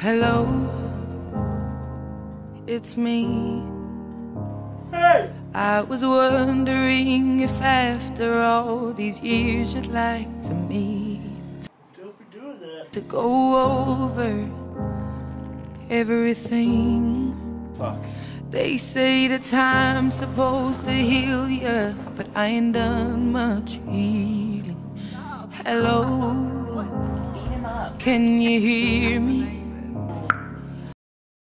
Hello, it's me. Hey! I was wondering if after all these years you'd like to meet Don't be doing that. to go over everything. Fuck. They say the time's supposed to heal ya, but I ain't done much healing. Hello, can you hear me?